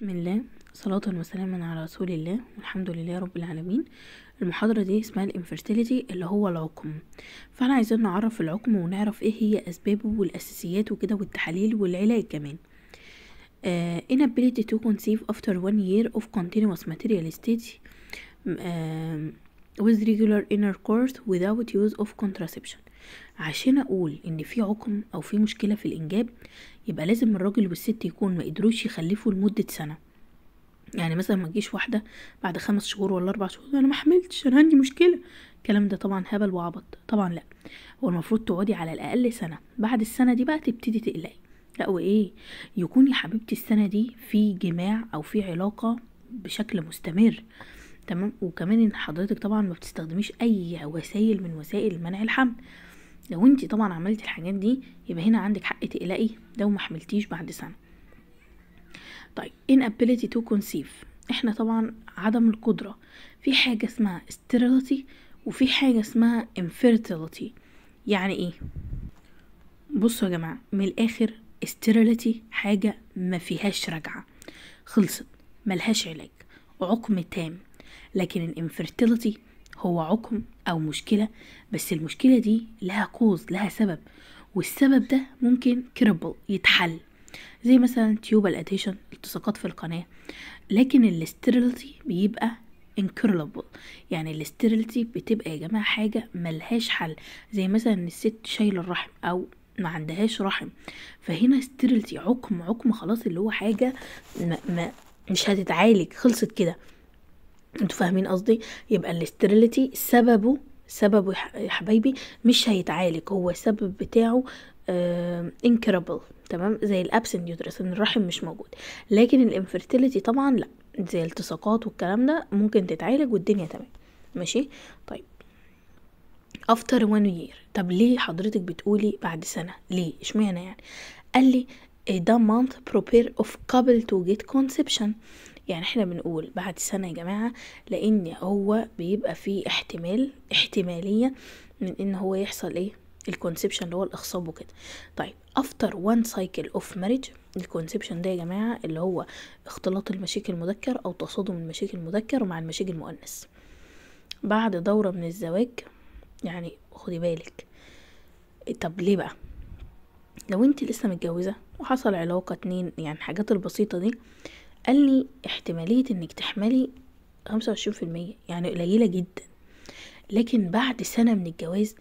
بسم الله صلاة وسلاما على رسول الله والحمد لله رب العالمين. المحاضرة دي اسمها الإنفرتيليتي اللي هو العقم. فاحنا عايزين نعرف العقم ونعرف إيه هي أسبابه والأساسيات وكده والتحاليل والعلاج كمان. uh, inability to conceive after one year of continuous material stage uh, with regular intercourse without use of contraception. عشان أقول إن في عقم أو في مشكلة في الإنجاب يبقى لازم الراجل والست يكون ما قدروش يخلفوا لمدة سنة. يعني مثلا ما تجيش واحدة بعد خمس شهور ولا أربع شهور أنا ما حملتش أنا عندي مشكلة. الكلام ده طبعا هبل وعبط. طبعا لأ. هو المفروض تقعدي على الأقل سنة. بعد السنة دي بقى تبتدي تقلقي. لأ وإيه؟ يكون يا حبيبتي السنة دي في جماع أو في علاقة بشكل مستمر. تمام؟ وكمان إن حضرتك طبعا ما بتستخدميش أي وسائل من وسائل منع الحمل. لو انت طبعا عملتي الحاجات دي يبقى هنا عندك حق تقلقي لو ما حملتيش بعد سنة. طيب inability to conceive. إحنا طبعا عدم القدرة. في حاجة اسمها sterility وفي حاجة اسمها infertility. يعني إيه؟ بصوا يا جماعة من الآخر sterility حاجة ما فيهاش رجعة. خلصت ملهاش علاج. عقم تام. لكن الانفرتيليتي هو عقم أو مشكلة بس المشكلة دي لها cause لها سبب والسبب ده ممكن curable يتحل. زي مثلا tubal adhesion التصاقات في القناة. لكن ال sterility بيبقى incurable. يعني ال sterility بتبقى يا جماعة حاجة ملهاش حل. زي مثلا إن الست شايلة الرحم أو ما عندهاش رحم. فهنا sterility عقم عقم خلاص اللي هو حاجة ما, ما مش هتتعالج خلصت كده. أنتوا فاهمين قصدي؟ يبقى ال sterility سببه سببه يا حبايبي مش هيتعالج هو السبب بتاعه incurable تمام؟ زي ال absent uterus إن الرحم مش موجود. لكن ال infertility طبعا لا. زي التصاقات والكلام ده ممكن تتعالج والدنيا تمام. ماشي؟ طيب. after one year طب ليه حضرتك بتقولي بعد سنة؟ ليه؟ اشمعنى يعني؟ قال لي ده month prepare of couple to get conception. يعني إحنا بنقول بعد سنة يا جماعة لإن هو بيبقى فيه احتمال احتمالية من إن هو يحصل إيه؟ ال conception اللي هو الاخصاب وكده. طيب after one cycle of marriage ال conception ده يا جماعة اللي هو اختلاط المشيج المذكر أو تصادم المشيج المذكر مع المشيج المؤنث. بعد دورة من الزواج يعني خدي بالك. طب ليه بقى؟ لو انت لسه متجوزة وحصل علاقة اتنين يعني الحاجات البسيطة دي قال لي احتمالية إنك تحملي خمسة وعشرين في المية يعني قليلة جدا لكن بعد سنة من الجواز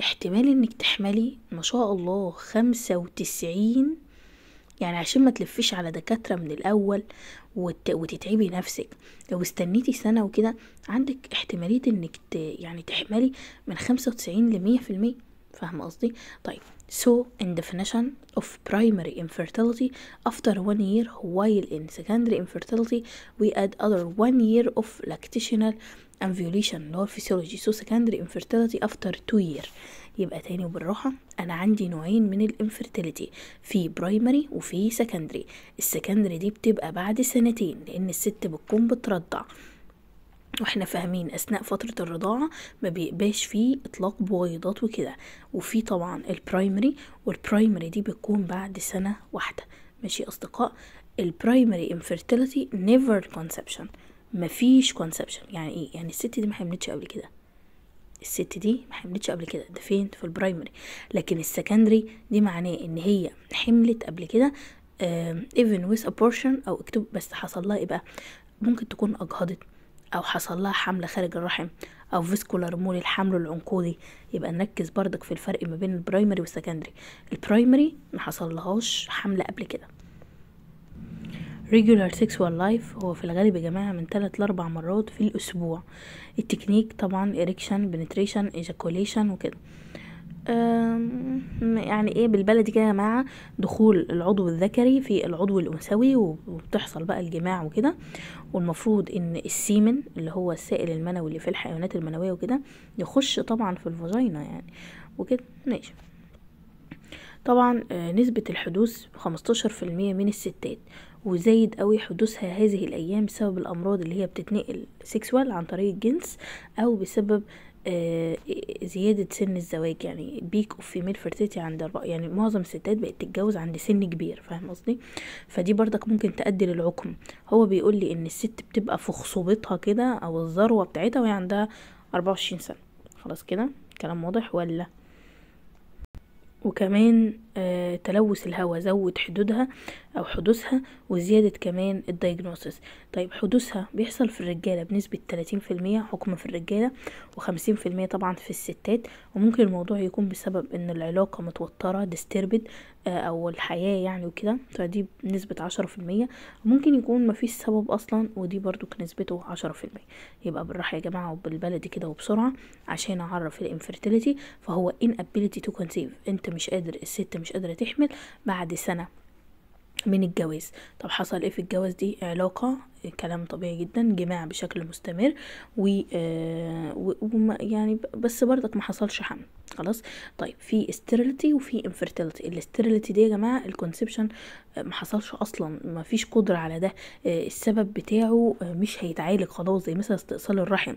احتمال إنك تحملي ما شاء الله خمسة وتسعين يعني عشان ما تلفيش على دكاترة من الأول وت... وتتعبي نفسك لو استنيتي سنة وكده عندك احتمالية إنك. يعني تحملي من خمسة وتسعين لمية في المية فاهمة قصدي؟ طيب So, in definition of primary infertility, after one year, while in secondary infertility, we add other one year of lactational ovulation اللي هو physiology. So, secondary infertility after two year. يبقى تاني وبالراحة أنا عندي نوعين من ال infertility في primary وفي secondary ال secondary دي بتبقى بعد سنتين لأن الست بتكون بترضع وإحنا فاهمين أثناء فترة الرضاعة ما بيبقاش فيه إطلاق بويضات وكده. وفي طبعا ال primary وال primary دي بتكون بعد سنة واحدة. ماشي أصدقاء؟ ال primary infertility never conception مفيش conception يعني إيه؟ يعني الست دي ما حملتش قبل كده. الست دي ما حملتش قبل كده. ده فين؟ في ال primary لكن ال secondary دي معناه إن هي حملت قبل كده even with abortion أو اكتب بس حصل لها إيه بقى؟ ممكن تكون أجهضت. أو حصل لها حمل خارج الرحم أو vesicular mole الحمل العنقودي. يبقى نركز بردك في الفرق ما بين ال primary وال secondary. ال primary ما حصل لهاش حمل قبل كده. Regular sexual life هو في الغالب يا جماعة من 3 ل 4 مرات في الأسبوع. التكنيك طبعا erection penetration ejaculation وكده. يعني إيه بالبلدي كده يا جماعة دخول العضو الذكري في العضو الأنثوي وبتحصل بقى الجماع وكده. والمفروض إن ال semen اللي هو السائل المنوي اللي في الحيوانات المنوية وكده يخش طبعا في ال vagina يعني. وكده ماشي. طبعا نسبة الحدوث خمستاشر في المية من الستات. وزايد قوي حدوثها هذه الأيام بسبب الأمراض اللي هي بتتنقل sexual عن طريق الجنس أو بسبب آه، زيادة سن الزواج يعني peak of female fertility عند أربعة يعني معظم الستات بقت تتجوز عند سن كبير فاهم قصدي؟ فدي برضك ممكن تؤدي للعقم. هو بيقول لي إن الست بتبقى في خصوبتها كده أو الذروة بتاعتها وهي عندها أربعة وعشرين سنة. خلاص كده؟ كلام واضح ولا؟ وكمان آه تلوث الهواء زود حدودها أو حدوثها وزيادة كمان ال diagnosis طيب حدوثها بيحصل في الرجالة بنسبة 30% حكم في الرجالة وخمسين في المية طبعا في الستات. وممكن الموضوع يكون بسبب إن العلاقة متوترة ديستربد أو الحياة يعني وكده فدي بنسبة عشرة في المية. وممكن يكون مفيش سبب أصلا ودي برضو نسبته عشرة في المية. يبقى بالراحة يا جماعة وبالبلدي كده وبسرعة عشان أعرف الانفرتيليتي فهو inability to conceive. انت مش قادر الست مش قادرة تحمل بعد سنة من الجواز. طب حصل إيه في الجواز دي؟ علاقة كلام طبيعي جدا جماع بشكل مستمر و, آه يعني بس برضك ما حصلش حمل. خلاص؟ طيب في sterility وفي infertility. ال sterility دي يا جماعة ال conception ما حصلش أصلا ما فيش قدرة على ده. آه، السبب بتاعه آه، مش هيتعالج خلاص زي مثلا استئصال الرحم.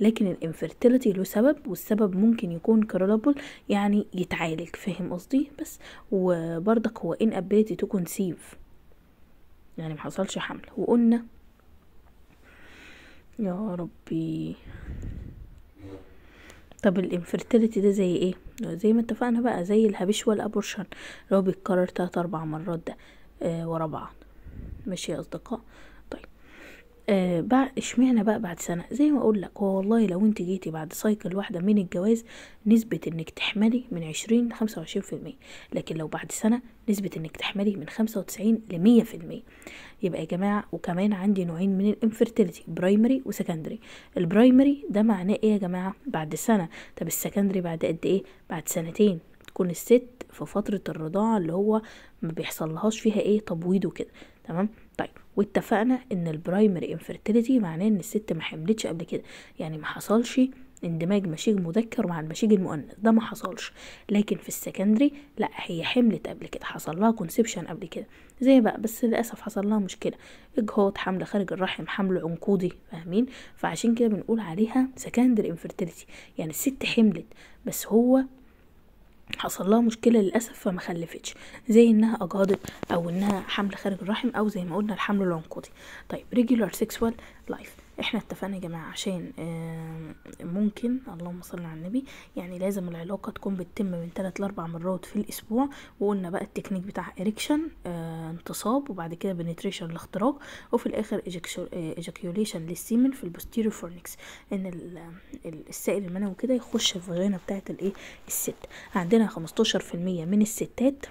لكن ال infertility له سبب والسبب ممكن يكون curable يعني يتعالج. فاهم قصدي؟ بس. وبرضك هو inability to conceive. يعني محصلش حمل. وقلنا يا ربي. طب ال infertility ده زي إيه؟ زي ما اتفقنا بقى زي ال habitual abortion اللي هو بيتكرر تلات أربع مرات ده آه ورا بعض. ماشي يا أصدقاء؟ آه بعد اشمعنى بقى بعد سنة؟ زي ما أقول لك هو والله لو انت جيتي بعد cycle واحدة من الجواز نسبة انك تحملي من عشرين لخمسة وعشرين في المية. لكن لو بعد سنة نسبة انك تحملي من خمسة وتسعين لمية في المية. يبقى يا جماعة وكمان عندي نوعين من ال infertility primary و secondary. ال primary ده معناه إيه يا جماعة؟ بعد سنة. طب ال secondary بعد قد إيه؟ بعد سنتين. تكون الست في فترة الرضاعة اللي هو ما بيحصلهاش فيها إيه؟ تبويض وكده. تمام؟ طيب واتفقنا إن ال primary infertility معناه إن الست ما حملتش قبل كده. يعني ما حصلش اندماج مشيج مذكر مع المشيج المؤنث. ده ما حصلش. لكن في ال secondary لا هي حملت قبل كده. حصل لها conception قبل كده. زي بقى بس للأسف حصل لها مشكلة. اجهاض حمل خارج الرحم حمل عنقودي فاهمين؟ فعشان كده بنقول عليها secondary infertility يعني الست حملت بس هو حصل لها مشكلة للأسف فما خلفتش زي إنها اجهضت أو إنها حمل خارج الرحم أو زي ما قلنا الحمل العنقودي. طيب regular sexual life إحنا اتفقنا يا جماعة عشان ممكن اللهم صل على النبي يعني لازم العلاقة تكون بتتم من 3 ل 4 مرات في الأسبوع وقلنا بقى التكنيك بتاع erection آه انتصاب وبعد كده penetration الاختراق وفي الآخر ejaculation لل semen في ال posterior fornix إن ال- ال- السائل المنوي كده يخش في الفاجينا بتاعة الإيه؟ الست. عندنا 15% من الستات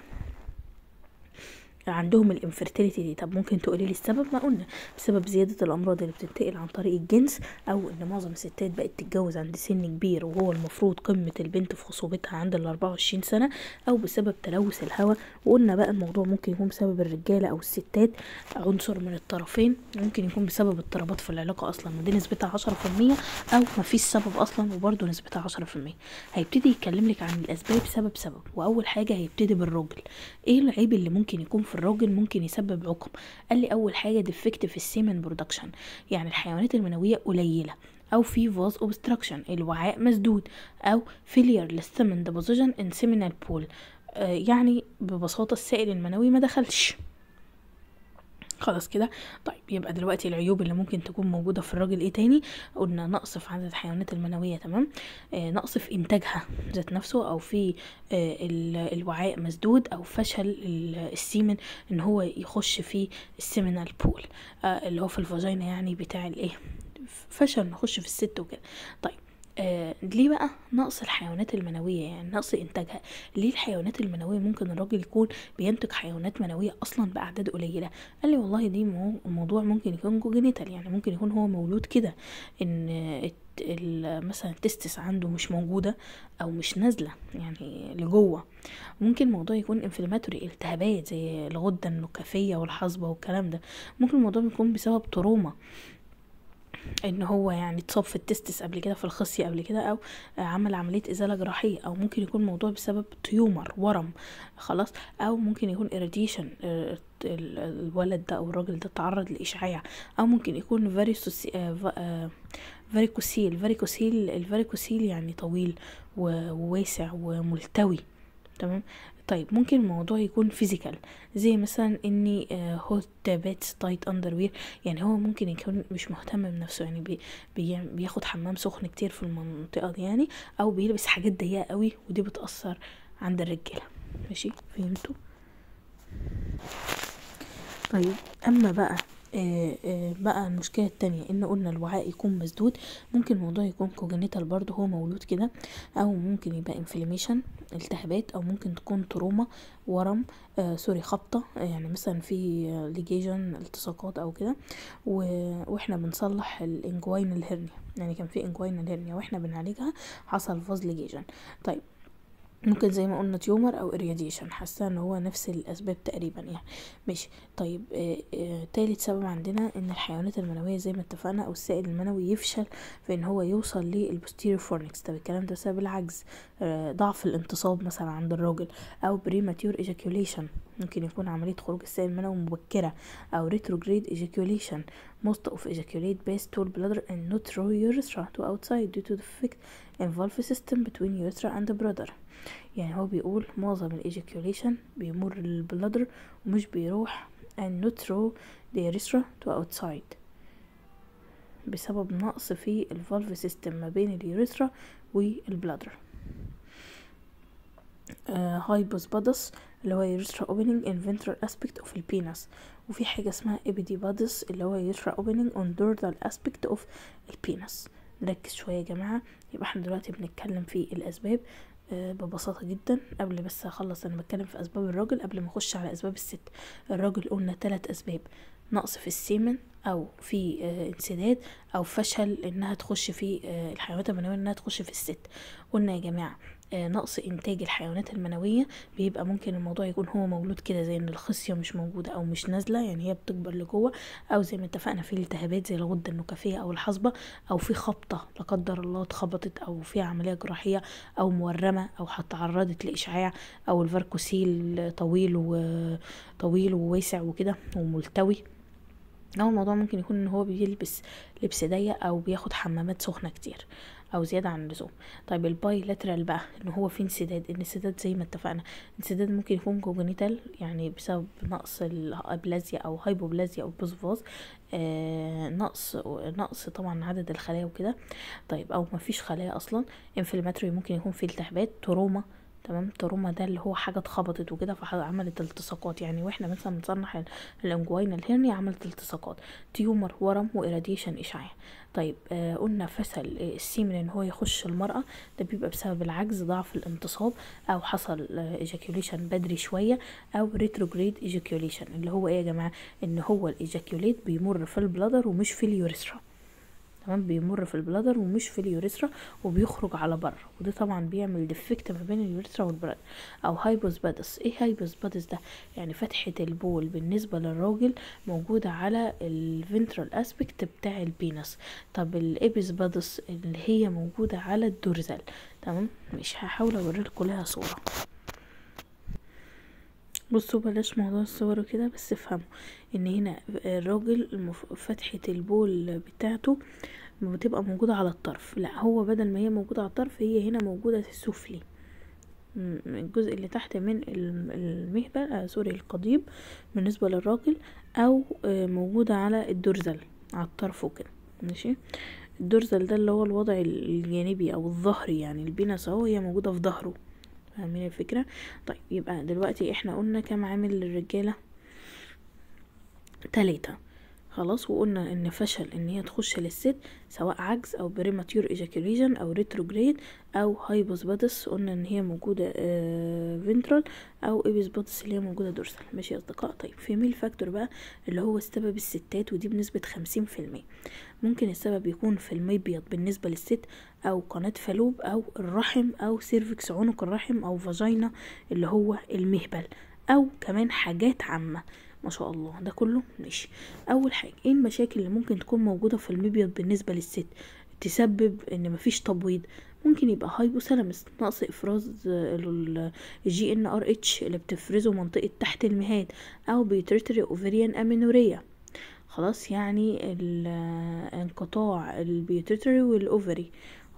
عندهم الانفرتيليتي دي. طب ممكن تقولي لي السبب؟ ما قلنا. بسبب زيادة الأمراض اللي بتنتقل عن طريق الجنس أو إن معظم الستات بقت تتجوز عند سن كبير وهو المفروض قمة البنت في خصوبتها عند ال 24 سنة أو بسبب تلوث الهواء. وقلنا بقى الموضوع ممكن يكون بسبب الرجالة أو الستات عنصر من الطرفين. ممكن يكون بسبب اضطرابات في العلاقة أصلا ودي نسبتها عشرة في المية أو مفيش سبب أصلا وبرضه نسبتها عشرة في المية. هيبتدي يتكلم لك عن الأسباب سبب سبب وأول حاجة هيبتدي بالراجل إيه العيب اللي ممكن يكون في الراجل ممكن يسبب عقم. قال لي أول حاجة defect في ال semen production يعني الحيوانات المنوية قليلة أو في vas obstruction الوعاء مسدود أو failure لل semen deposition in seminal pool يعني ببساطة السائل المنوي ما دخلش. خلاص كده. طيب يبقى دلوقتي العيوب اللي ممكن تكون موجودة في الراجل إيه تاني؟ قلنا نقص في عدد الحيوانات المنوية تمام؟ آه نقص في إنتاجها ذات نفسه أو في آه ال- الوعاء مسدود أو فشل ال- ال semen إن هو يخش في ال seminal pool آه اللي هو في ال vagina يعني بتاع الإيه؟ فشل نخش في الست وكده. طيب آه ليه بقى نقص الحيوانات المنوية؟ يعني نقص إنتاجها. ليه الحيوانات المنوية ممكن الراجل يكون بينتج حيوانات منوية أصلا بأعداد قليلة؟ قال لي والله دي مو- موضوع ممكن يكون congenital يعني ممكن يكون هو مولود كده إن مثلا ال testis عنده مش موجودة أو مش نازلة يعني لجوه. ممكن الموضوع يكون inflammatory التهابات زي الغدة النكافية والحصبة والكلام ده. ممكن الموضوع يكون بسبب trauma. إن هو يعني اتصاب في ال testis قبل كده في الخصية قبل كده أو عمل عملية إزالة جراحية أو ممكن يكون موضوع بسبب tumor ورم خلاص أو ممكن يكون irradiation آه، ال- الولد ده أو الراجل ده تعرض لإشعاع أو ممكن يكون varicocele varicocele ال varicocele يعني طويل وواسع وملتوي تمام؟ طيب ممكن الموضوع يكون physical زي مثلا إني hot baths tight underwear يعني هو ممكن يكون مش مهتم بنفسه يعني بي بي بياخد حمام سخن كتير في المنطقة دي يعني أو بيلبس حاجات ضيقة قوي ودي بتأثر عند الرجالة. ماشي؟ فهمتوا؟ طيب أما بقى بقى المشكلة التانية إن قلنا الوعاء يكون مسدود ممكن الموضوع يكون congenital برضه هو مولود كده أو ممكن يبقى inflammation التهابات أو ممكن تكون trauma ورم آه sorry خبطة آه يعني مثلا في ليجيجن التصاقات أو كده وإحنا بنصلح ال inguinal hernia يعني كان في inguinal hernia وإحنا بنعالجها حصل vas ligation طيب ممكن زي ما قلنا tumor أو irradiation حاسة إن هو نفس الأسباب تقريبا يعني. ماشي. طيب آه آه تالت سبب عندنا إن الحيوانات المنوية زي ما اتفقنا أو السائل المنوي يفشل في إن هو يوصل لل posterior fornix طب الكلام ده بسبب العجز آه ضعف الانتصاب مثلا عند الراجل أو premature ejaculation ممكن يكون عملية خروج السائل المنوي مبكرة أو retrograde ejaculation. most of ejaculate pass to bladder and not through urethra to outside due to defect in valve system between urethra and the bladder. يعني هو بيقول معظم ال ejaculation بيمر ال bladder ومش بيروح and not through the urethra to outside. بسبب نقص في ال valve system ما بين ال urethra وال bladder hypospadias اللي هو urethra opening in ventral aspect of ال penis وفي حاجة اسمها epispadias اللي هو urethra opening on dorsal aspect of البينس نركز شوية يا جماعة يبقى إحنا دلوقتي بنتكلم في الأسباب. ببساطة جدا قبل بس أخلص أنا بتكلم في أسباب الراجل قبل ما أخش على أسباب الست. الراجل قلنا ثلاث أسباب نقص في السيمن أو في آه، انسداد أو فشل إنها تخش في آه، الحيوانات المنوية إنها تخش في الست. قلنا يا جماعة آه، نقص إنتاج الحيوانات المنوية بيبقى ممكن الموضوع يكون هو مولود كده زي إن الخصية مش موجودة أو مش نازلة يعني هي بتكبر لجوه أو زي ما اتفقنا في التهابات زي الغدة النكافية أو الحصبة أو في خبطة لا قدر الله اتخبطت أو في عملية جراحية أو مورمة أو تعرضت لإشعاع أو ال varicocele طويل وطويل وواسع وكده وملتوي. أو الموضوع ممكن يكون إن هو بيلبس لبس ضيق أو بياخد حمامات سخنة كتير. أو زيادة عن اللزوم. طيب ال bilateral بقى إن هو في انسداد الانسداد زي ما اتفقنا. انسداد ممكن يكون congenital يعني بسبب نقص ال aplasia أو hypoplasia أو both vas آه نقص نقص طبعا عدد الخلايا وكده. طيب أو مفيش خلايا أصلا. inflammatory ممكن يكون في التهابات. trauma تمام؟ trauma ده اللي هو حاجة اتخبطت وكده فعملت التصاقات يعني. وإحنا مثلا بنصلح ال inguinal hernia عملت التصاقات. tumor ورم و irradiation إشعاع. طيب آه قلنا فشل ال semen إن هو يخش المرأة ده بيبقى بسبب العجز ضعف الانتصاب أو حصل ejaculation بدري شوية أو retrograde ejaculation اللي هو إيه يا جماعة؟ إن هو ال ejaculate بيمر في ال bladder ومش في ال urethra تمام؟ بيمر في ال bladder ومش في ال urethra وبيخرج على بره وده طبعا بيعمل defect ما بين ال urethra وال bladder أو hypospadias إيه hypospadias ده؟ يعني فتحة البول بالنسبة للراجل موجودة على ال ventral aspect بتاع ال penis. طب ال epispadias اللي هي موجودة على ال dorsal تمام؟ مش هحاول اوريلكوا لها صورة. بصوا بلاش موضوع الصور وكده بس افهموا. إن هنا الراجل. فتحة البول بتاعته بتبقى موجودة على الطرف. لا هو بدل ما هي موجودة على الطرف هي هنا موجودة السفلي. الجزء اللي تحت من المهبل آه sorry القضيب بالنسبة للراجل أو آه موجودة على ال dorsal على الطرف وكده. ماشي؟ ال dorsal ده اللي هو الوضع الجانبي أو الظهري يعني ال penis أهو هي موجودة في ظهره. فاهمين الفكرة؟ طيب يبقى دلوقتي إحنا قلنا كام عامل للرجالة؟ تلاتة. خلاص وقلنا إن فشل إن هي تخش للست سواء عجز أو premature ejaculation أو retrograde أو hypospadias قلنا إن هي موجودة آه أو epispadias اللي هي موجودة dorsal ماشي يا أصدقاء؟ طيب female factor بقى اللي هو سبب الستات ودي بنسبة خمسين في المية. ممكن السبب يكون في المبيض بالنسبة للست أو قناة فالوب أو الرحم أو cervix عنق الرحم أو vagina اللي هو المهبل أو كمان حاجات عامة. ما شاء الله ده كله ماشي. أول حاجة إيه المشاكل اللي ممكن تكون موجودة في المبيض بالنسبة للست؟ تسبب إن مفيش تبويض ممكن يبقى hypothalamus نقص إفراز ال GnRH اللي بتفرزه منطقة تحت المهاد أو pituitary ovarian amenorrhea خلاص يعني انقطاع ال pituitary وال ovary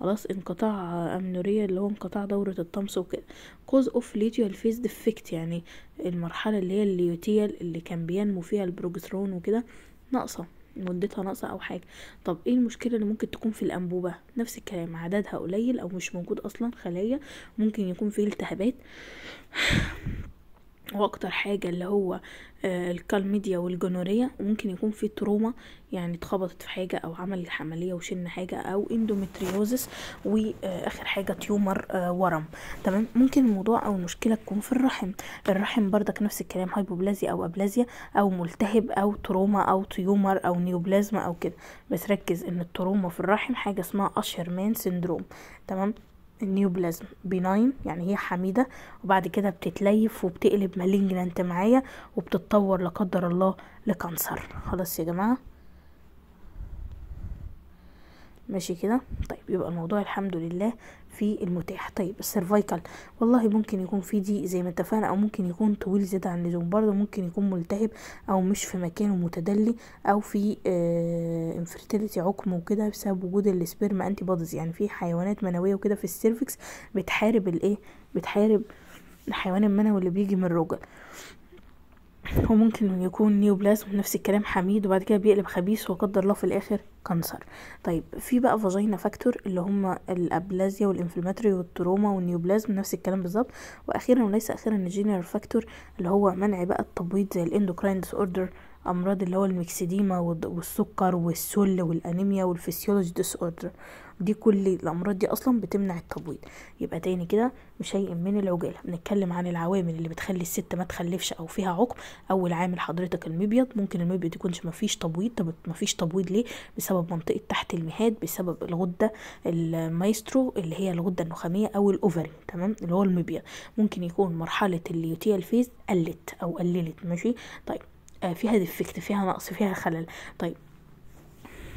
خلاص انقطاع amenorrhea اللي هو انقطاع دورة الطمث وكده. cause of luteal phase defect يعني المرحلة اللي هي ال luteal اللي كان بينمو فيها البروجسترون وكده ناقصة مدتها ناقصة أو حاجة. طب إيه المشكلة اللي ممكن تكون في الأنبوبة؟ نفس الكلام عددها قليل أو مش موجود أصلا خلايا ممكن يكون فيه التهابات. وأكتر حاجة اللي هو آه ال chlamydia وال gonorrhea. وممكن يكون في trauma يعني اتخبطت في حاجة أو عمل عملية وشن حاجة أو endometriosis واخر حاجة tumor آه ورم. تمام؟ ممكن الموضوع أو المشكلة تكون في الرحم. الرحم بردك نفس الكلام hypoplasia أو aplasia أو ملتهب أو trauma أو tumor أو neoplasma أو كده. بس ركز إن ال trauma في الرحم حاجة اسمها Asherman syndrome تمام؟ ال neoplasm benign يعني هي حميدة وبعد كده بتتليف وبتقلب malignant معايا وبتتطور لا قدر الله ل cancer. خلاص يا جماعة. ماشي كده؟ طيب يبقى الموضوع الحمد لله في المتاح. طيب ال cervical والله ممكن يكون في دي زي ما اتفقنا أو ممكن يكون طويل زيادة عن اللزوم. برضه ممكن يكون ملتهب أو مش في مكانه متدلي أو في آه infertility عقم وكده بسبب وجود ال sperm antibodies يعني في حيوانات منوية وكده في ال cervix بتحارب الإيه؟ بتحارب الحيوان المنوي اللي بيجي من الراجل وممكن يكون neoplasm نفس الكلام حميد وبعد كده بيقلب خبيث لا قدر الله في الآخر cancer. طيب في بقى vagina factor اللي هم الأبلازيا والانفلاماتوري والتروما والنيوبلازم نفس الكلام بالظبط. وأخيرا وليس أخيرا ال general factor اللي هو منع بقى التبويض زي ال endocrine disorder أمراض اللي هو ال myxedema والسكر والسل والأنيميا وال physiology disorder دي كل الأمراض دي أصلا بتمنع التبويض. يبقى تاني كده بشيء من العجالة. بنتكلم عن العوامل اللي بتخلي الست ما تخلفش أو فيها عقم. أول عامل حضرتك المبيض. ممكن المبيض يكونش ما فيش تبويض. طب ما فيش تبويض ليه؟ بسبب منطقة تحت المهاد بسبب الغدة المايسترو اللي هي الغدة النخامية أو ال ovary تمام؟ اللي هو المبيض. ممكن يكون مرحلة ال luteal phase قلت أو قللت ماشي؟ طيب فيها defect فيها نقص فيها خلل. طيب.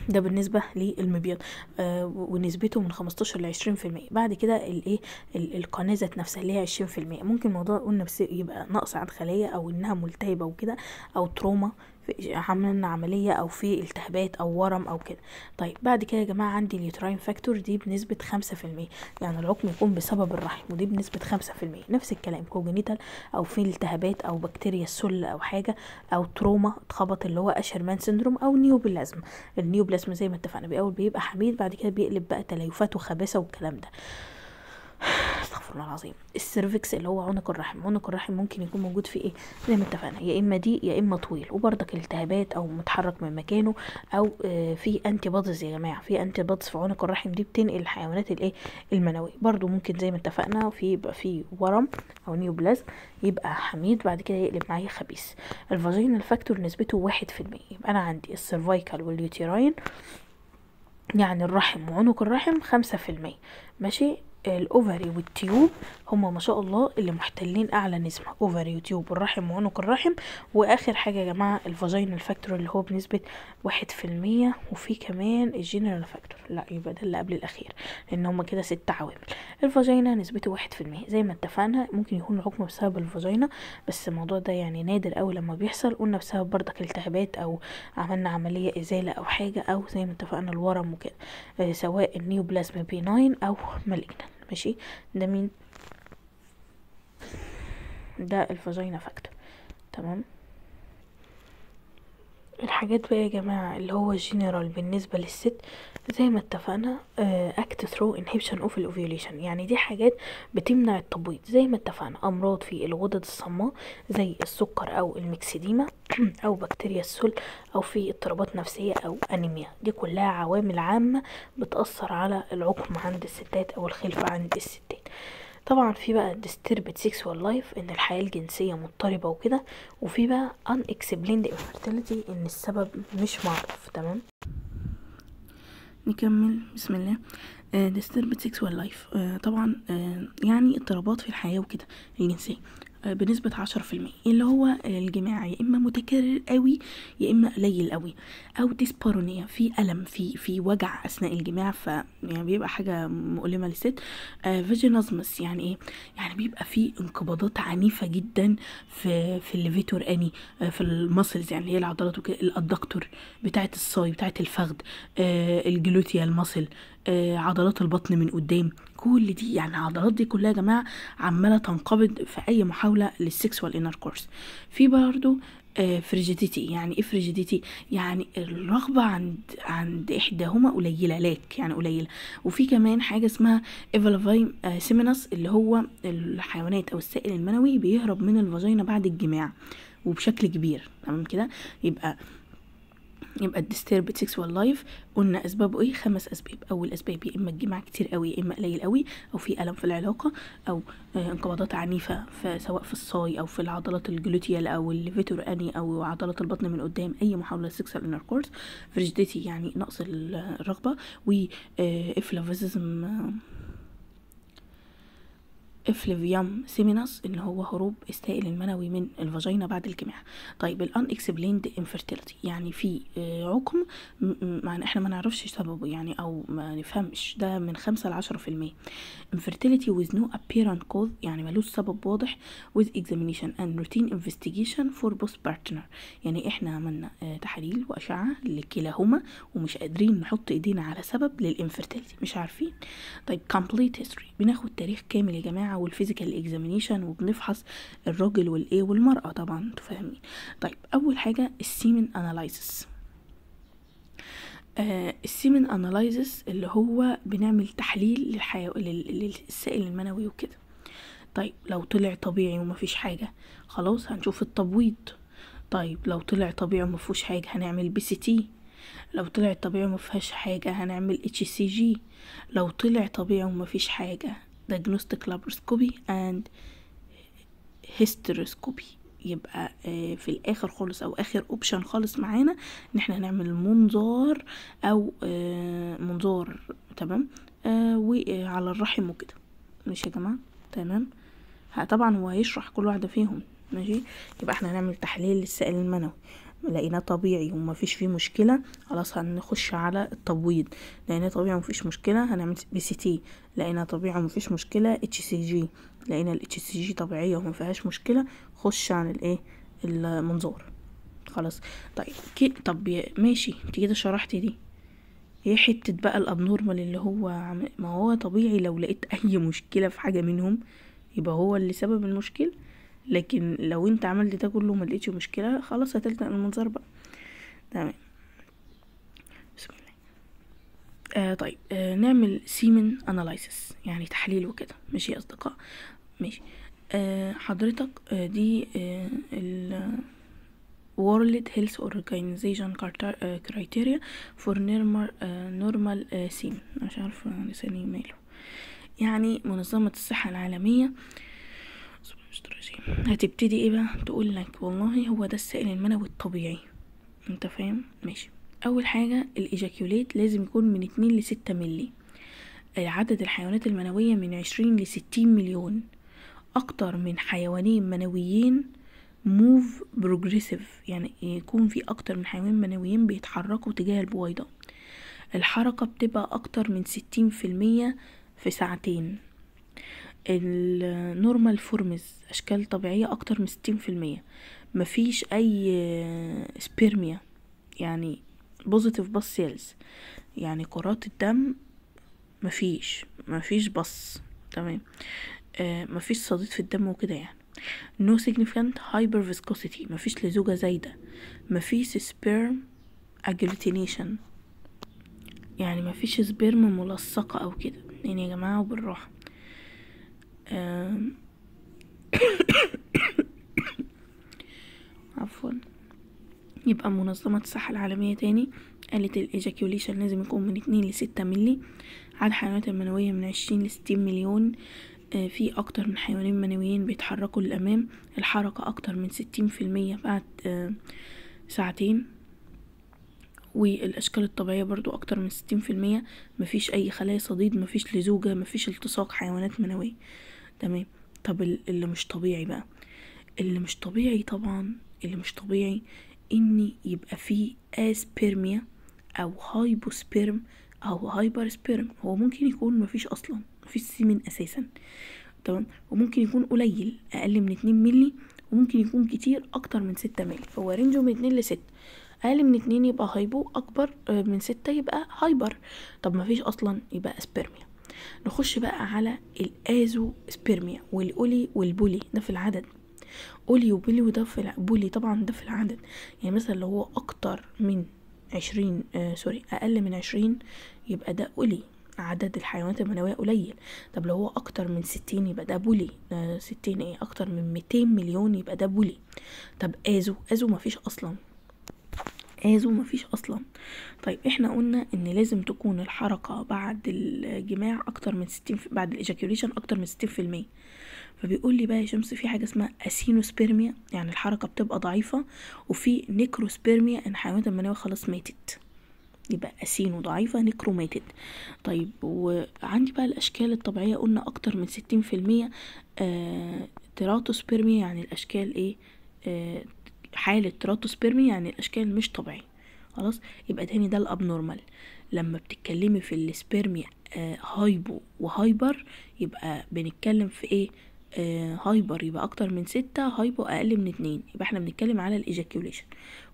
ده بالنسبة للمبيض آه ونسبته من 15 ل 20 في المية. بعد كده الايه القناة ذات نفسها اللي هي 20 في المية. ممكن الموضوع قلنا بس يبقى نقص عن خلية أو إنها ملتهبة وكده أو trauma عملنا عملية أو في التهابات أو ورم أو كده. طيب بعد كده يا جماعة عندي ال uterine factor دي بنسبة خمسة في المية. يعني العقم يكون بسبب الرحم ودي بنسبة خمسة في المية. نفس الكلام congenital أو في التهابات أو بكتيريا السل أو حاجة أو trauma اتخبط اللي هو Asherman syndrome أو neoplasm ال neoplasm زي ما اتفقنا باول بيبقى حميد بعد كده بيقلب بقى تليفات وخباثة والكلام ده. استغفر الله العظيم. ال cervix اللي هو عنق الرحم عنق الرحم ممكن يكون موجود في إيه؟ زي ما اتفقنا يا إما دي يا إما طويل. وبرضك التهابات أو متحرك من مكانه أو آه في antibodies يا جماعة. في antibodies في عنق الرحم دي بتنقل الحيوانات الإيه؟ المنوية. برضو ممكن زي ما اتفقنا في يبقى في ورم أو neoplasm يبقى حميد بعد كده يقلب معايا خبيث. ال vaginal factor نسبته واحد في المية. يبقى أنا عندي ال cervical وال uterine يعني الرحم وعنق الرحم خمسة في المية. ماشي؟ ال ovary وال tube هما ما شاء الله اللي محتلين أعلى نسبه ovary و tube الرحم وعنق الرحم وآخر حاجة يا جماعة ال vaginal factor اللي هو بنسبة واحد في المية. وفي كمان ال general factor. لا يبقى ده اللي قبل الأخير لأن هما كده ست عوامل. ال vagina نسبته واحد في المية. زي ما اتفقنا ممكن يكون العقم بسبب ال vagina بس الموضوع ده يعني نادر أوي لما بيحصل. قلنا بسبب برضك التهابات أو عملنا عملية إزالة أو حاجة أو زي ما اتفقنا الورم وكده آه سواء ال neoplasm benign أو malignant ماشي؟ ده مين؟ ده ال vagina factor. تمام؟ الحاجات بقى يا جماعة اللي هو جنرال بالنسبة للست زي ما اتفقنا act through inhibition of ال ovulation يعني دي حاجات بتمنع التبويض. زي ما اتفقنا أمراض في الغدد الصماء زي السكر أو ال myxedema أو بكتيريا السل أو في اضطرابات نفسية أو أنيميا. دي كلها عوامل عامة بتأثر على العقم عند الستات أو الخلفة عند الستات. طبعا في بقى disturbed sexual life إن الحياة الجنسية مضطربة وكده وفي بقى unexplained infertility إن السبب مش معروف. تمام؟ نكمل. بسم الله. uh, disturbed sexual life. uh, طبعا uh, يعني اضطرابات في الحياة وكده الجنسية. آه، بنسبة عشرة في المية اللي هو الجماع يا إما متكرر قوي يا إما قليل قوي. أو ديسبارونيا في ألم في في وجع أثناء الجماع ف يعني بيبقى حاجة مؤلمة للست. آه فاجينازمس يعني إيه؟ يعني بيبقى في انقباضات عنيفة جدا في في ال levator ani آه في ال muscles يعني هي العضلات وكده ال adductor بتاعة الصاي بتاعة الفخذ آه ال gluteal muscle آه عضلات البطن من قدام. كل دي يعني العضلات دي كلها يا جماعة عمالة تنقبض في أي محاولة لل sexual intercourse في برضو frigidity يعني إيه frigidity يعني الرغبة عند عند إحداهما قليلة lack يعني قليلة. وفي كمان حاجة اسمها effluvium seminis اللي هو الحيوانات أو السائل المنوي بيهرب من ال vagina بعد الجماع وبشكل كبير. تمام كده؟ يبقى يبقى ال disturbed sexual life قلنا اسبابه إيه؟ خمس أسباب. أول أسباب يا إما الجماع كتير قوي يا إما قليل قوي أو في ألم في العلاقة أو آه انقباضات عنيفة سواء في الصاي أو في العضلات ال gluteal أو ال levator ani أو عضلات البطن من قدام أي محاولة sexual intercourse frigidity يعني نقص الرغبة و effluvium آه effluvium seminis اللي هو هروب السائل المنوي من ال vagina بعد الجماع طيب ال unexplained infertility يعني في عقم يعني إحنا ما نعرفش سببه يعني أو ما نفهمش. ده من خمسة لعشرة في المية. infertility with no apparent cause يعني ملوش سبب واضح with examination and routine investigation for both partner يعني إحنا عملنا تحاليل وأشعة لكلاهما ومش قادرين نحط ايدينا على سبب لل infertility مش عارفين. طيب complete history. بناخد تاريخ كامل يا جماعة وال physical examination وبنفحص الراجل والايه والمرأة طبعا أنتوا فاهمين. طيب أول حاجة ال semen analysis آه ال semen analysis اللي هو بنعمل تحليل. للسائل المنوي وكده. طيب لو طلع طبيعي ومفيش حاجة خلاص هنشوف التبويض. طيب لو طلع طبيعي ومفيهوش حاجة هنعمل PCT لو طلع طبيعي ومفيهاش حاجة هنعمل HSG لو طلع طبيعي ومفيش حاجة diagnostic laparoscopy and hysteroscopy. يبقى في الآخر خالص أو آخر option خالص معانا إن إحنا نعمل منظار أو منظار تمام؟ وعلى الرحم وكده. ماشي يا جماعة؟ تمام؟ طبعا هو هيشرح كل واحدة فيهم. ماشي؟ يبقى إحنا هنعمل تحليل للسائل المنوي. لقيناه طبيعي وما فيش فيه مشكلة خلاص هنخش على التبويض. لقيناه طبيعي وما فيش مشكلة هنعمل PCT لقيناه طبيعي وما فيش مشكلة HSG لقينا ال HSG طبيعية وما فيهاش مشكلة خش على الايه؟ المنظار. خلاص. طيب كي طب ماشي. انت كده شرحتي دي. إيه حتة بقى ال abnormal اللي هو. ما هو طبيعي لو لقيت أي مشكلة في حاجة منهم يبقى هو اللي سبب المشكلة لكن لو انت عملت ده كله ما لقيتش مشكلة خلاص هتلجأ المنظار بقى. تمام. بسم الله. آه طيب. آه نعمل semen analysis يعني تحليل وكده. ماشي يا أصدقاء؟ ماشي. آه حضرتك آه دي آه ال World Health Organization Criteria for Normal uh, Normal uh, Semen. مش عارفة لساني ماله. يعني منظمة الصحة العالمية هتبتدي إيه بقى؟ تقول لك والله هو ده السائل المنوي الطبيعي. انت فاهم؟ ماشي. اول حاجة الايجاكيوليت لازم يكون من اتنين لستة ملي عدد الحيوانات المنوية من عشرين لستين مليون. أكتر من حيوانين منويين move progressive يعني يكون في أكتر من حيوانين منويين بيتحركوا تجاه البويضة. الحركة بتبقى أكتر من ستين في المية في ساعتين. ال normal forms أشكال طبيعية أكتر من ستين في المية. مفيش pyospermia يعني positive pus cells يعني كرات الدم مفيش مفيش بص تمام؟ آه مفيش صديد في الدم وكده يعني. No significant hyper viscosity مفيش لزوجة زايدة. مفيش sperm agglutination. يعني مفيش سبرم ملصقة أو كده. يعني يا جماعة وبالراحة. عفوا. يبقى منظمة الصحة العالمية تاني قالت ال ejaculation لازم يكون من اتنين لستة ملي عدد الحيوانات المنوية من عشرين لستين مليون. في أكتر من حيوانين منويين بيتحركوا للأمام. الحركة أكتر من ستين في المية بعد ساعتين. والأشكال الطبيعية برضو أكتر من ستين في المية. مفيش أي خلايا صديد مفيش لزوجة مفيش التصاق حيوانات منوية. تمام. طب اللي مش طبيعي بقى اللي مش طبيعي طبعا اللي مش طبيعي إن يبقى فيه aspermia أو hyposperm أو hyper sperm هو ممكن يكون مفيش أصلا مفيش semen أساسا. تمام. وممكن يكون قليل أقل من اتنين ملي وممكن يكون كتير أكتر من ستة ملي هو range ه من اتنين لستة أقل من اتنين يبقى hypo أكبر آه، من ستة يبقى hyper طب مفيش أصلا يبقى aspermia نخش بقى على ال azoospermia وال oligo وال poly ده في العدد. oligo و poly وده في poly طبعا ده في العدد. يعني مثلا لو هو أكتر من عشرين آه sorry أقل من عشرين يبقى ده oligo. عدد الحيوانات المنوية قليل. طب لو هو أكتر من ستين يبقى ده poly. آه ستين إيه؟ أكتر من ميتين مليون يبقى ده poly. طب azo azo مفيش أصلا. azo مفيش أصلا. طيب إحنا قلنا إن لازم تكون الحركة بعد الجماع أكتر من ستين بعد ال ejaculation أكتر من ستين في المية. فبيقول لي بقى يا شمس في حاجة اسمها asthenospermia يعني الحركة بتبقى ضعيفة وفي necrospermia إن الحيوانات المنوية خلاص ماتت. يبقى astheno ضعيفة necro ماتت. طيب وعندي بقى الأشكال الطبيعية قلنا أكتر من ستين في المية آه teratospermia يعني الأشكال إيه؟ آه حالة teratospermia يعني الأشكال مش طبيعية. خلاص؟ يبقى تاني ده ال abnormal. لما بتتكلمي في ال spermia آه hypo و hyper يبقى بنتكلم في إيه؟ آه hyper. يبقى أكتر من ستة hypo أقل من اتنين. يبقى إحنا بنتكلم على ال ejaculation.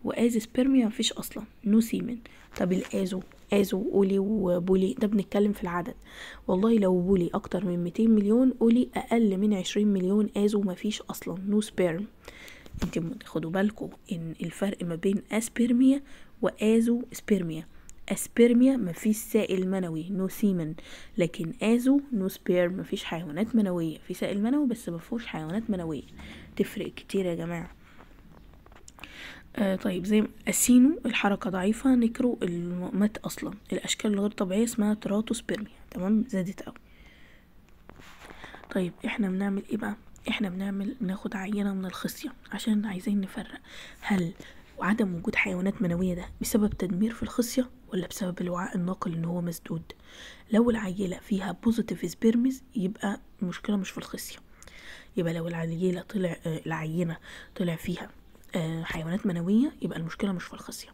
و aspermia مفيش أصلا. no semen طب ال azo؟ azo oligo و poly. ده بنتكلم في العدد. والله لو poly أكتر من 200 مليون oligo أقل من 20 مليون azo مفيش أصلا. no sperm. انت خدوا بالكم إن الفرق ما بين aspermia و azoospermia aspermia مفيش سائل منوي no semen لكن azo no sperm مفيش حيوانات منوية. في سائل منوي بس مفيهوش حيوانات منوية. تفرق كتير يا جماعة. آه طيب زي astheno الحركة ضعيفة necro المات أصلا. الأشكال الغير طبيعية اسمها teratospermia تمام؟ زادت قوي طيب إحنا بنعمل إيه بقى؟ إحنا بنعمل ناخد عينة من الخصية عشان عايزين نفرق هل وعدم وجود حيوانات منوية ده بسبب تدمير في الخصية ولا بسبب الوعاء الناقل إن هو مسدود؟ لو العينة فيها positive sperms يبقى المشكلة مش في الخصية. يبقى لو العيلة طلع العينة طلع فيها آه حيوانات منوية يبقى المشكلة مش في الخصية.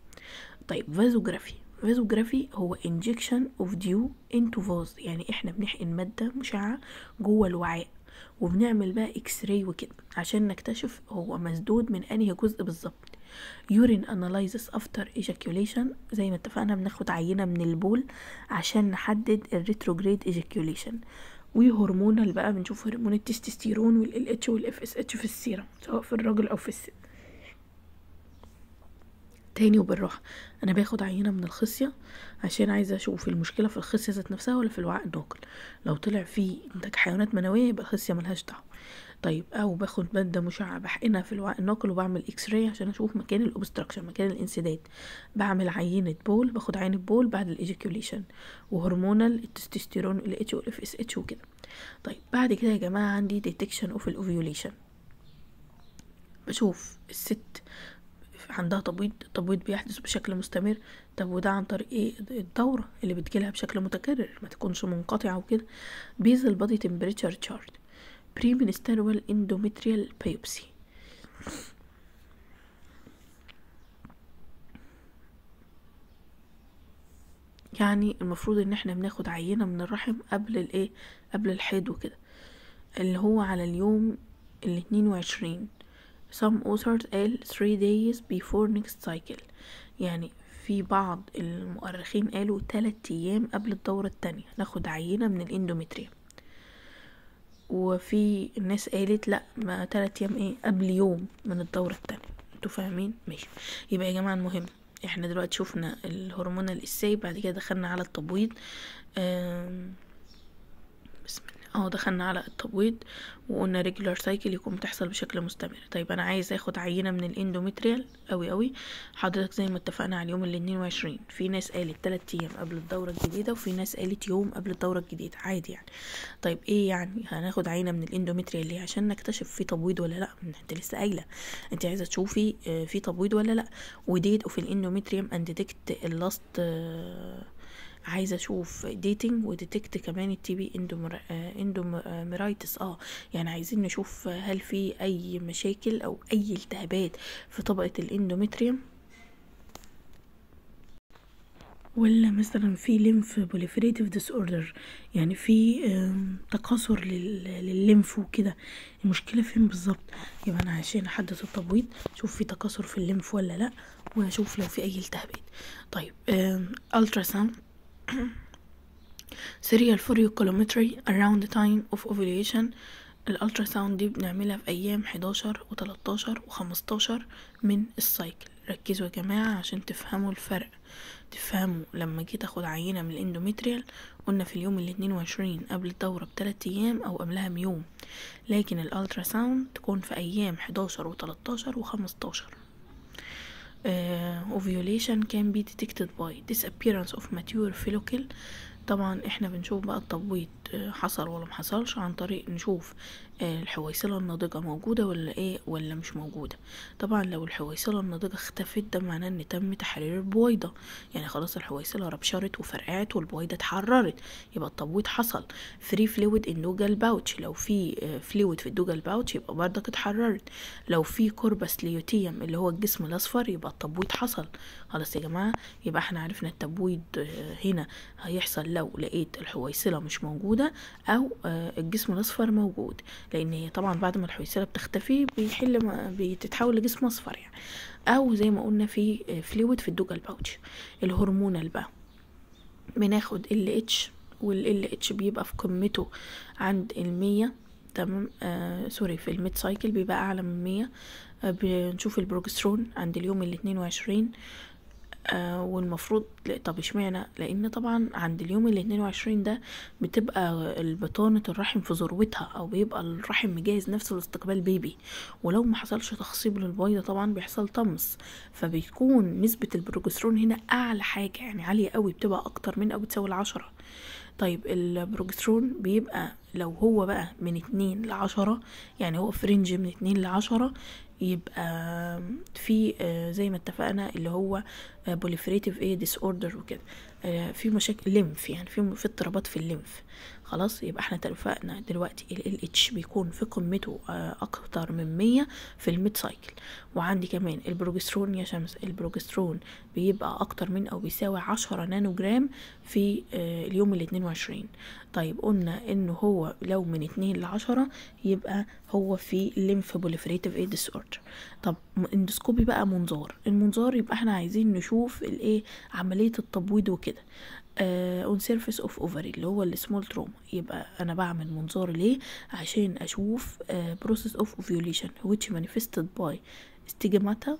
طيب vasography vasography هو injection of dye into vas يعني إحنا بنحقن مادة مشعة جوه الوعاء. وبنعمل بقى X-ray وكده عشان نكتشف هو مسدود من أنهي جزء بالظبط. Urine analysis after ejaculation زي ما اتفقنا بناخد عينة من البول عشان نحدد ال retrograde ejaculation. و hormonal بقى بنشوف هرمون التستوستيرون وال LH وال FSH في السيرم سواء في الراجل أو في الست. تاني وبالراحة. أنا باخد عينة من الخصية عشان عايزة أشوف المشكلة في الخصية ذات نفسها ولا في الوعاء الناقل. لو طلع فيه إنتاج حيوانات منوية يبقى الخصية ملهاش دعوة طيب أو باخد مادة مشعة بحقنها في الوعاء الناقل وبعمل X-ray عشان أشوف مكان ال obstruction مكان الانسداد. بعمل عينة بول باخد عينة بول بعد ال ejaculation و hormonal التستوستيرون ال LH وال FSH وكده. طيب بعد كده يا جماعة عندي detection of ال ovulation بشوف الست عندها تبويض التبويض بيحدث بشكل مستمر. طب وده عن طريق إيه؟ الدورة اللي بتجيلها بشكل متكرر ما تكونش منقطعة وكده. basal body temperature chart premenstrual endometrial biopsy يعني المفروض إن إحنا بناخد عينة من الرحم قبل الإيه؟ قبل الحيض وكده. اللي هو على اليوم الاتنين وعشرين. Some authors قال 3 days before next cycle. يعني في بعض المؤرخين قالوا 3 أيام قبل الدورة التانية. ناخد عينة من الاندومتريا وفي الناس قالت لا ما 3 أيام إيه؟ قبل يوم من الدورة التانية. أنتوا فاهمين؟ ماشي. يبقى يا جماعة المهم إحنا دلوقتي شفنا الهرمون الاساي بعد كده دخلنا على التبويض. بسم الله. آه دخلنا على التبويض وقلنا regular cycle يكون بتحصل بشكل مستمر. طيب أنا عايز آخد عينة من ال endometrial قوي قوي حضرتك زي ما اتفقنا على اليوم ال 22 في ناس قالت 3 أيام قبل الدورة الجديدة وفي ناس قالت يوم قبل الدورة الجديدة. عادي يعني. طيب إيه يعني؟ هناخد عينة من ال endometrial ليه؟ عشان نكتشف في تبويض ولا لأ. أنت لسه قايلة. أنت عايزة تشوفي في تبويض ولا لأ. و date of ال endometrium and detect ال last عايزة أشوف dating و detect كمان ال TB endometritis آه يعني عايزين نشوف هل في أي مشاكل أو أي التهابات في طبقة ال endometrium ولا مثلا في lymphoproliferative disorder يعني في تكاثر لل- لل lymph وكده. المشكلة فين بالظبط؟ يبقى أنا عشان احدد التبويض أشوف في تكاثر في ال lymph ولا لأ وأشوف لو في أي التهابات. طيب ultrasound serial folliculometry around the time of ovulation. ال ultrasound دي بنعملها في أيام 11 و13 و15 من ال cycle. ركزوا يا جماعة عشان تفهموا الفرق. تفهموا لما جيت أخد عينة من ال endometrial قلنا في اليوم ال 22 قبل الدورة بتلات أيام أو قبلها بيوم. لكن ال ultrasound تكون في أيام 11 و13 و15 uh, ovulation can be detected by disappearance of mature follicle طبعا إحنا بنشوف بقى التبويض آه، حصل ولا محصلش عن طريق نشوف آه، الحويصلة الناضجة موجودة ولا إيه ولا مش موجودة. طبعا لو الحويصلة الناضجة اختفت ده معناه إن تم تحرير البويضة. يعني خلاص الحويصلة rupture ت وفرقعت والبويضة اتحررت يبقى التبويض حصل. free fluid in Douglas pouch لو في fluid في ال Douglas pouch يبقى بردك اتحررت. لو في corpus luteum اللي هو الجسم الأصفر يبقى التبويض حصل. خلاص يا جماعة يبقى إحنا عرفنا التبويض آه، هنا هيحصل لو لقيت الحويصلة مش موجودة أو آه، الجسم الأصفر موجود لأن هي طبعا بعد ما الحويصلة بتختفي بيحل بتتحول لجسم أصفر يعني. أو زي ما قلنا في fluid في ال Douglas pouch ال hormonal بقى. بناخد ال اتش وال اتش بيبقى في قمته عند المية تمام؟ آه sorry في ال mid cycle بيبقى أعلى من مية آه بنشوف البروجسترون عند اليوم ال 22 آه والمفروض طب اشمعنى؟ لأن طبعا عند اليوم ال 22 ده بتبقى البطانة الرحم في ذروتها أو بيبقى الرحم مجهز نفسه لاستقبال baby. ولو ما حصلش تخصيب للبويضة طبعا بيحصل طمث. فبيكون نسبة البروجسترون هنا أعلى حاجة يعني عالية قوي بتبقى أكتر من أو بتساوي العشرة. طيب البروجسترون بيبقى لو هو بقى من اتنين لعشرة يعني هو في range من اتنين لعشرة يبقى في آه، زي ما اتفقنا اللي هو proliferative إيه disorder وكده. آه، في مشاكل lymph يعني في في اضطرابات في ال lymph خلاص يبقى إحنا اتفقنا دلوقتي ال LH بيكون في قمته آه، أكتر من مية في ال mid cycle. وعندي كمان البروجسترون يا شمس البروجسترون بيبقى أكتر من أو بيساوي عشرة نانو جرام في آه، اليوم ال 22 طيب قلنا انه هو لو من اتنين لعشرة يبقى هو في ال lymphoproliferative إيه disorder طب endoscopy بقى منظار. المنظار يبقى إحنا عايزين نشوف الايه عملية التبويض وكده. on surface of ovary اللي هو ال small trauma يبقى أنا بعمل منظار ليه؟ عشان أشوف process of ovulation which manifested by stigmata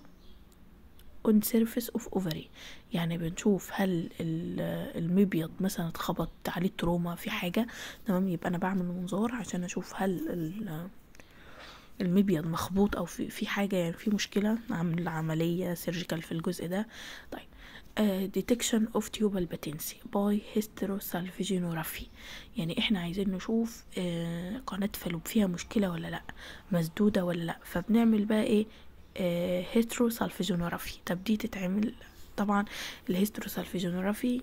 on surface of ovary. يعني بنشوف هل ال- المبيض مثلا اتخبط عليه trauma في حاجة. تمام؟ يبقى أنا بعمل منظار عشان أشوف هل المبيض مخبوط أو في في حاجة يعني في مشكلة عامل عمليه surgical في الجزء ده. طيب detection of tubal patency by hysterosalpingography يعني إحنا عايزين نشوف آه، قناة فالوب فيها مشكلة ولا لأ مسدودة ولا لأ. فبنعمل بقى إيه؟ hysterosalpingography طب دي تتعمل طبعا ال hysterosalpingography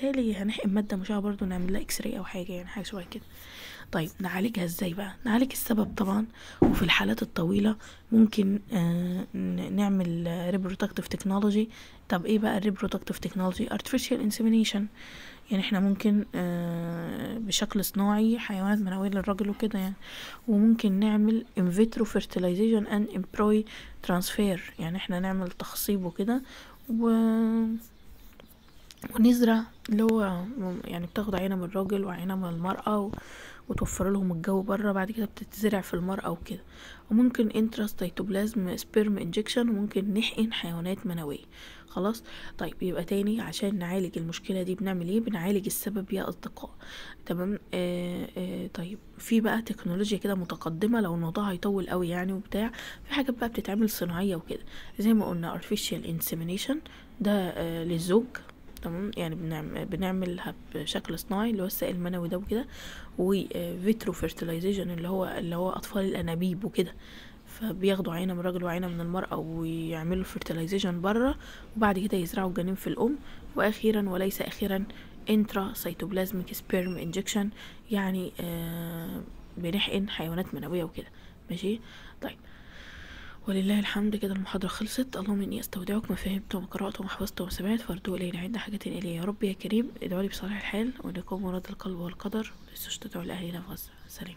تالي هنحقن مادة مشعة برضو نعمل لها X-ray أو حاجة يعني حاجة شوية كده. طيب نعالجها إزاي بقى؟ نعالج السبب طبعا وفي الحالات الطويلة ممكن آه نعمل reproductive technology طب إيه بقى ال reproductive technology artificial insemination. يعني إحنا ممكن آه بشكل صناعي حيوانات منوية للراجل وكده يعني. وممكن نعمل in vitro fertilization and embryo transfer. يعني إحنا نعمل تخصيب وكده و ونزرع اللي هو يعني بتاخد عينة من الراجل وعينة من المرأة. وتوفر لهم الجو بره بعد كده بتتزرع في المرأة وكده. وممكن intracytoplasmic sperm injection وممكن نحقن حيوانات منوية. خلاص؟ طيب يبقى تاني عشان نعالج المشكلة دي بنعمل إيه؟ بنعالج السبب يا أصدقاء. تمام؟ آه آه طيب في بقى تكنولوجيا كده متقدمة لو الموضوع هيطول قوي يعني وبتاع في حاجات بقى بتتعمل صناعية وكده. زي ما قلنا artificial insemination ده آه للزوج. تمام؟ يعني بنعمل بنعملها بشكل صناعي اللي هو السائل المنوي ده وكده و vitro fertilization اللي هو اللي هو أطفال الأنابيب وكده. فبياخدوا عينة من الراجل وعينة من المرأة ويعملوا fertilization بره وبعد كده يزرعوا الجنين في الأم وأخيرا وليس أخيرا intra cytoplasmic sperm injection يعني آه بنحقن حيوانات منوية وكده. ماشي؟ طيب. ولله الحمد كده المحاضرة خلصت. اللهم إني أستودعك ما فهمت وما قرأت وما حفظت وما سمعت فاردوا إلينا عند حاجة إلي يا رب يا كريم ادعوا لي بصالح الحال ولكم مراد القلب والقدر لا تدعوا لأهلنا في غزة. سلام.